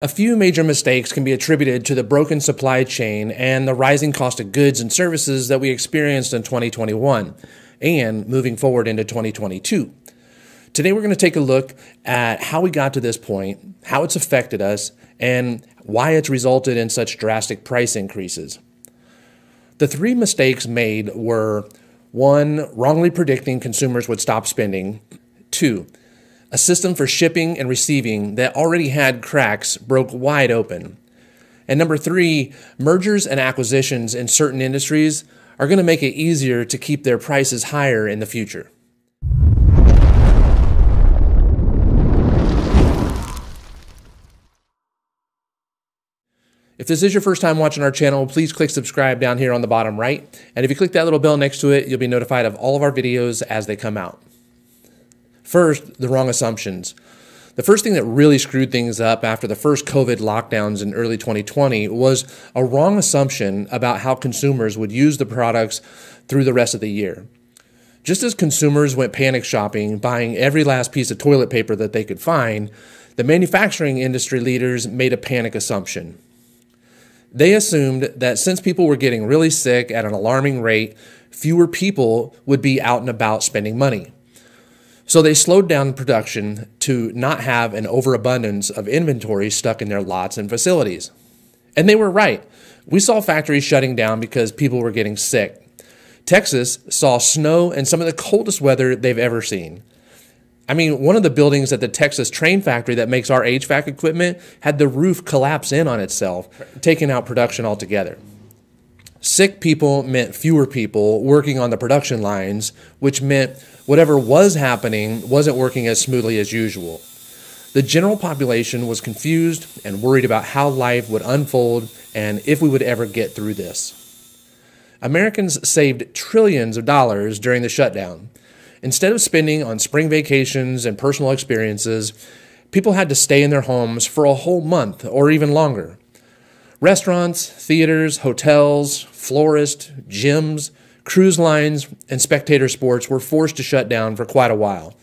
A few major mistakes can be attributed to the broken supply chain and the rising cost of goods and services that we experienced in 2021 and moving forward into 2022. Today, we're going to take a look at how we got to this point, how it's affected us, and why it's resulted in such drastic price increases. The three mistakes made were one, wrongly predicting consumers would stop spending, two, a system for shipping and receiving that already had cracks broke wide open. And number three, mergers and acquisitions in certain industries are going to make it easier to keep their prices higher in the future. If this is your first time watching our channel, please click subscribe down here on the bottom right. And if you click that little bell next to it, you'll be notified of all of our videos as they come out. First, the wrong assumptions. The first thing that really screwed things up after the first COVID lockdowns in early 2020 was a wrong assumption about how consumers would use the products through the rest of the year. Just as consumers went panic shopping, buying every last piece of toilet paper that they could find, the manufacturing industry leaders made a panic assumption. They assumed that since people were getting really sick at an alarming rate, fewer people would be out and about spending money. So they slowed down production to not have an overabundance of inventory stuck in their lots and facilities. And they were right. We saw factories shutting down because people were getting sick. Texas saw snow and some of the coldest weather they've ever seen. I mean, one of the buildings at the Texas Trane factory that makes our HVAC equipment had the roof collapse in on itself, taking out production altogether. Sick people meant fewer people working on the production lines, which meant whatever was happening wasn't working as smoothly as usual. The general population was confused and worried about how life would unfold and if we would ever get through this. Americans saved trillions of dollars during the shutdown. Instead of spending on spring vacations and personal experiences, people had to stay in their homes for a whole month or even longer. Restaurants, theaters, hotels, florists, gyms, cruise lines, and spectator sports were forced to shut down for quite a while.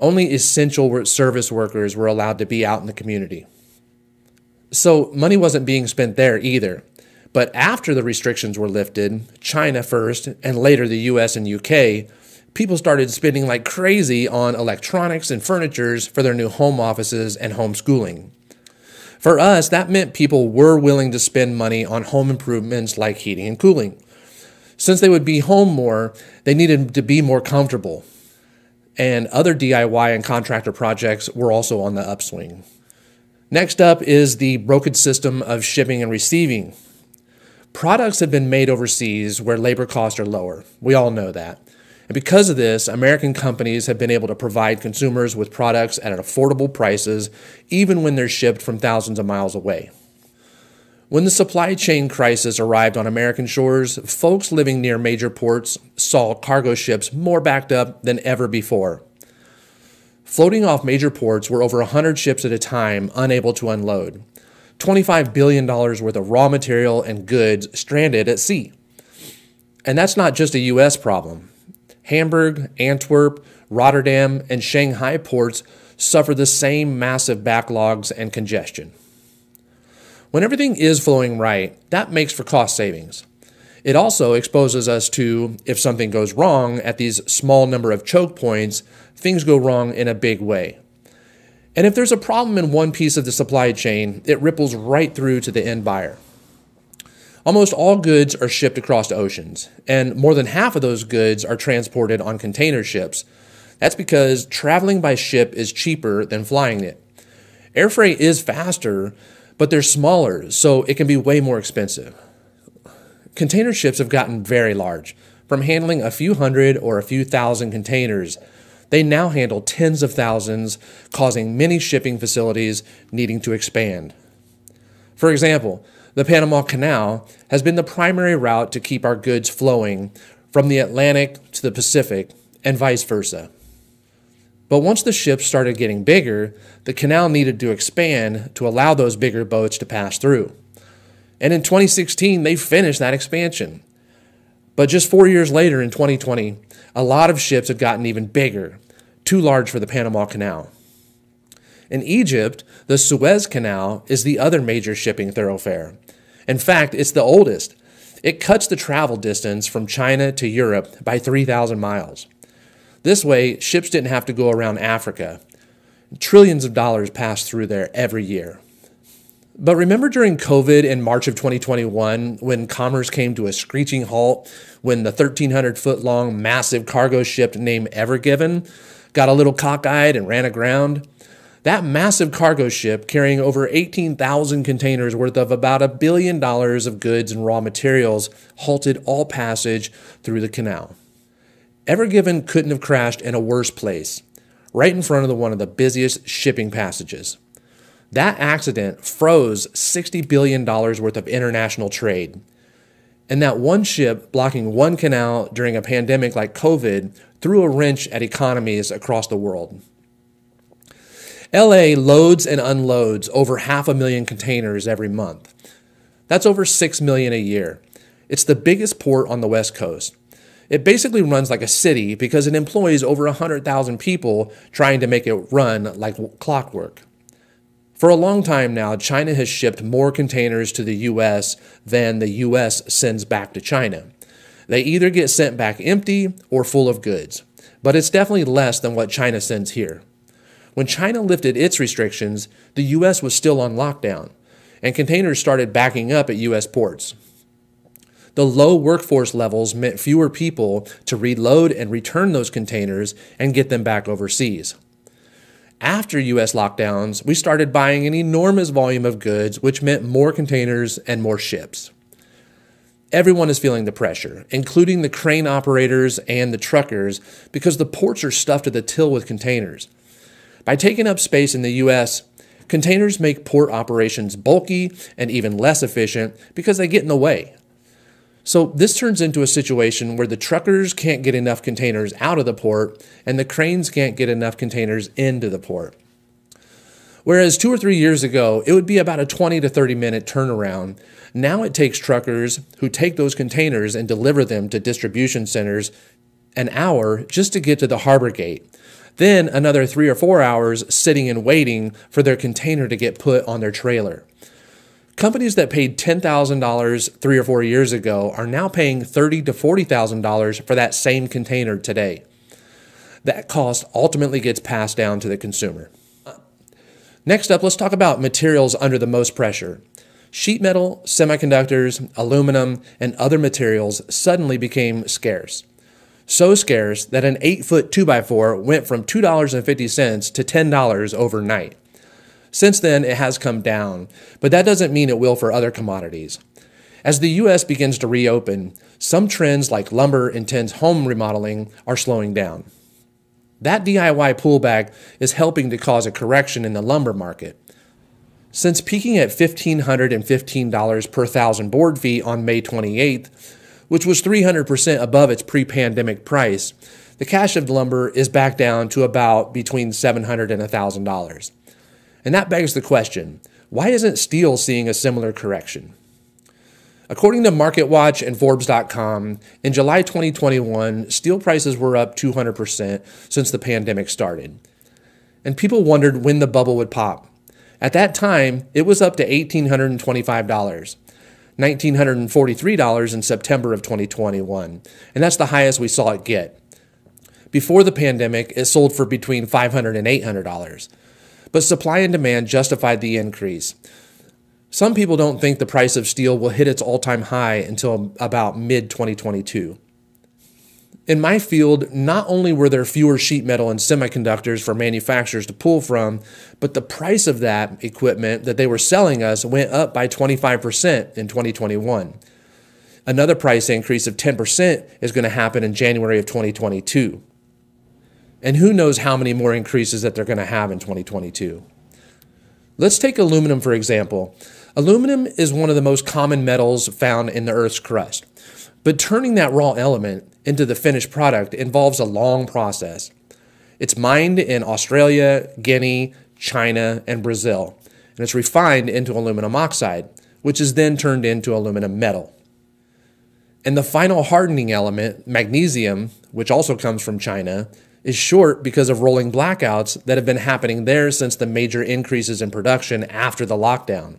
Only essential service workers were allowed to be out in the community. So money wasn't being spent there either. But after the restrictions were lifted, China first, and later the US and UK, people started spending like crazy on electronics and furnitures for their new home offices and homeschooling. For us, that meant people were willing to spend money on home improvements like heating and cooling. Since they would be home more, they needed to be more comfortable. And other DIY and contractor projects were also on the upswing. Next up is the broken system of shipping and receiving. Products have been made overseas where labor costs are lower. We all know that. And because of this, American companies have been able to provide consumers with products at affordable prices, even when they're shipped from thousands of miles away. When the supply chain crisis arrived on American shores, folks living near major ports saw cargo ships more backed up than ever before. Floating off major ports were over 100 ships at a time, unable to unload. $25 billion worth of raw material and goods stranded at sea. And that's not just a U.S. problem. Hamburg, Antwerp, Rotterdam, and Shanghai ports suffer the same massive backlogs and congestion. When everything is flowing right, that makes for cost savings. It also exposes us to if something goes wrong at these small number of choke points, things go wrong in a big way. And if there's a problem in one piece of the supply chain, it ripples right through to the end buyer. Almost all goods are shipped across the oceans, and more than half of those goods are transported on container ships. That's because traveling by ship is cheaper than flying it. Air freight is faster, but they're smaller, so it can be way more expensive. Container ships have gotten very large. From handling a few hundred or a few thousand containers, they now handle tens of thousands, causing many shipping facilities needing to expand. For example, the Panama Canal has been the primary route to keep our goods flowing from the Atlantic to the Pacific and vice versa. But once the ships started getting bigger, the canal needed to expand to allow those bigger boats to pass through. And in 2016, they finished that expansion. But just four years later, in 2020, a lot of ships had gotten even bigger, too large for the Panama Canal. In Egypt, the Suez Canal is the other major shipping thoroughfare. In fact, it's the oldest. It cuts the travel distance from China to Europe by 3,000 miles. This way, ships didn't have to go around Africa. Trillions of dollars pass through there every year. But remember during COVID in March of 2021 when commerce came to a screeching halt when the 1,300 foot long massive cargo ship named Ever Given got a little cockeyed and ran aground? That massive cargo ship, carrying over 18,000 containers worth of about a billion dollars of goods and raw materials, halted all passage through the canal. Ever Given couldn't have crashed in a worse place, right in front of the, one of the busiest shipping passages. That accident froze $60 billion worth of international trade. And that one ship blocking one canal during a pandemic like COVID threw a wrench at economies across the world. LA loads and unloads over half a million containers every month. That's over 6 million a year. It's the biggest port on the West Coast. It basically runs like a city because it employs over 100,000 people trying to make it run like clockwork. For a long time now, China has shipped more containers to the US than the US sends back to China. They either get sent back empty or full of goods, but it's definitely less than what China sends here. When China lifted its restrictions, the U.S. was still on lockdown, and containers started backing up at U.S. ports. The low workforce levels meant fewer people to reload and return those containers and get them back overseas. After US lockdowns, we started buying an enormous volume of goods, which meant more containers and more ships. Everyone is feeling the pressure, including the crane operators and the truckers, because the ports are stuffed to the till with containers. By taking up space in the US, containers make port operations bulky and even less efficient because they get in the way. So, this turns into a situation where the truckers can't get enough containers out of the port and the cranes can't get enough containers into the port. Whereas two or three years ago, it would be about a 20 to 30 minute turnaround. Now it takes truckers who take those containers and deliver them to distribution centers an hour just to get to the harbor gate. Then another three or four hours sitting and waiting for their container to get put on their trailer. Companies that paid $10,000 three or four years ago are now paying $30,000 to $40,000 for that same container today. That cost ultimately gets passed down to the consumer. Next up, let's talk about materials under the most pressure. Sheet metal, semiconductors, aluminum, and other materials suddenly became scarce so scarce that an 8 foot 2x4 went from $2.50 to $10 overnight. Since then, it has come down, but that doesn't mean it will for other commodities. As the U.S. begins to reopen, some trends like lumber intense home remodeling are slowing down. That DIY pullback is helping to cause a correction in the lumber market. Since peaking at $1,515 per thousand board feet on May 28th, which was 300% above its pre pandemic price, the cash of the lumber is back down to about between $700 and $1,000. And that begs the question why isn't steel seeing a similar correction? According to MarketWatch and Forbes.com, in July 2021, steel prices were up 200% since the pandemic started. And people wondered when the bubble would pop. At that time, it was up to $1,825. $1,943 in September of 2021, and that's the highest we saw it get. Before the pandemic, it sold for between $500 and $800, but supply and demand justified the increase. Some people don't think the price of steel will hit its all time high until about mid 2022. In my field, not only were there fewer sheet metal and semiconductors for manufacturers to pull from, but the price of that equipment that they were selling us went up by 25% in 2021. Another price increase of 10% is going to happen in January of 2022. And who knows how many more increases that they're going to have in 2022. Let's take aluminum for example. Aluminum is one of the most common metals found in the Earth's crust. But turning that raw element into the finished product involves a long process. It's mined in Australia, Guinea, China, and Brazil, and it's refined into aluminum oxide, which is then turned into aluminum metal. And the final hardening element, magnesium, which also comes from China, is short because of rolling blackouts that have been happening there since the major increases in production after the lockdown.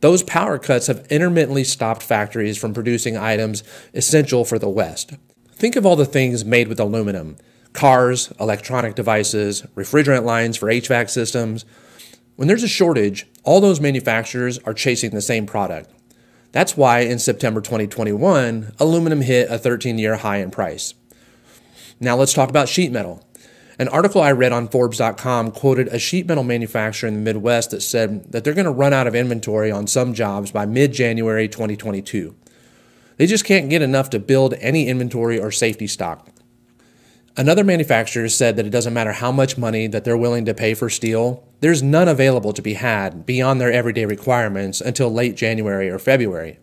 Those power cuts have intermittently stopped factories from producing items essential for the West. Think of all the things made with aluminum cars, electronic devices, refrigerant lines for HVAC systems. When there's a shortage, all those manufacturers are chasing the same product. That's why in September 2021, aluminum hit a 13 year high in price. Now let's talk about sheet metal. An article I read on Forbes.com quoted a sheet metal manufacturer in the Midwest that said that they're going to run out of inventory on some jobs by mid January 2022. They just can't get enough to build any inventory or safety stock. Another manufacturer said that it doesn't matter how much money that they're willing to pay for steel, there's none available to be had beyond their everyday requirements until late January or February.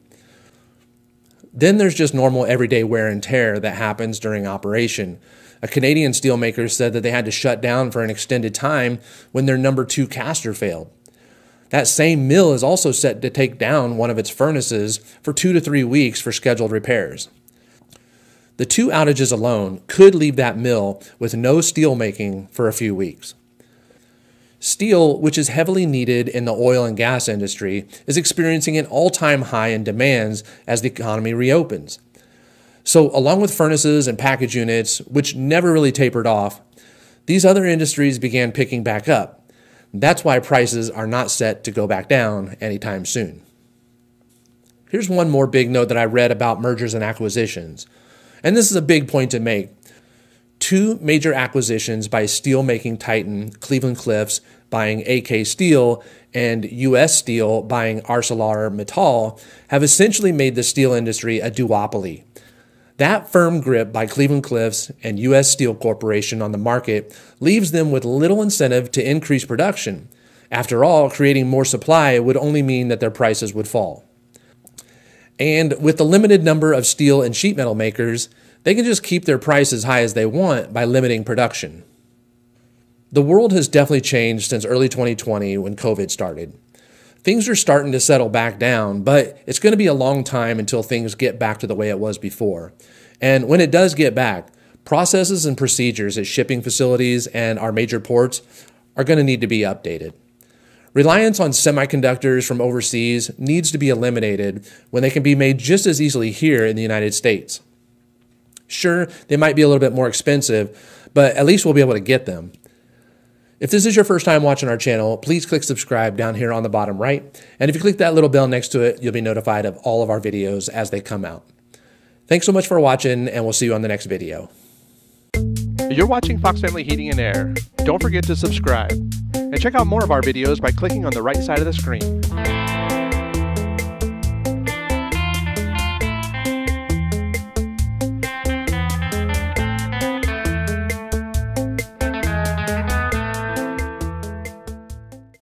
Then there's just normal everyday wear and tear that happens during operation. A Canadian steelmaker said that they had to shut down for an extended time when their number two caster failed. That same mill is also set to take down one of its furnaces for two to three weeks for scheduled repairs. The two outages alone could leave that mill with no steel making for a few weeks. Steel, which is heavily needed in the oil and gas industry, is experiencing an all time high in demands as the economy reopens. So, along with furnaces and package units, which never really tapered off, these other industries began picking back up. That's why prices are not set to go back down anytime soon. Here's one more big note that I read about mergers and acquisitions. And this is a big point to make. Two major acquisitions by steelmaking titan Cleveland Cliffs buying AK Steel and US Steel buying ArcelorMittal have essentially made the steel industry a duopoly. That firm grip by Cleveland Cliffs and US Steel Corporation on the market leaves them with little incentive to increase production. After all, creating more supply would only mean that their prices would fall. And with the limited number of steel and sheet metal makers, they can just keep their price as high as they want by limiting production. The world has definitely changed since early 2020 when COVID started. Things are starting to settle back down, but it's going to be a long time until things get back to the way it was before. And when it does get back, processes and procedures at shipping facilities and our major ports are going to need to be updated. Reliance on semiconductors from overseas needs to be eliminated when they can be made just as easily here in the United States. Sure, they might be a little bit more expensive, but at least we'll be able to get them. If this is your first time watching our channel, please click subscribe down here on the bottom right. And if you click that little bell next to it, you'll be notified of all of our videos as they come out. Thanks so much for watching, and we'll see you on the next video. You're watching Fox Family Heating and Air. Don't forget to subscribe. And check out more of our videos by clicking on the right side of the screen.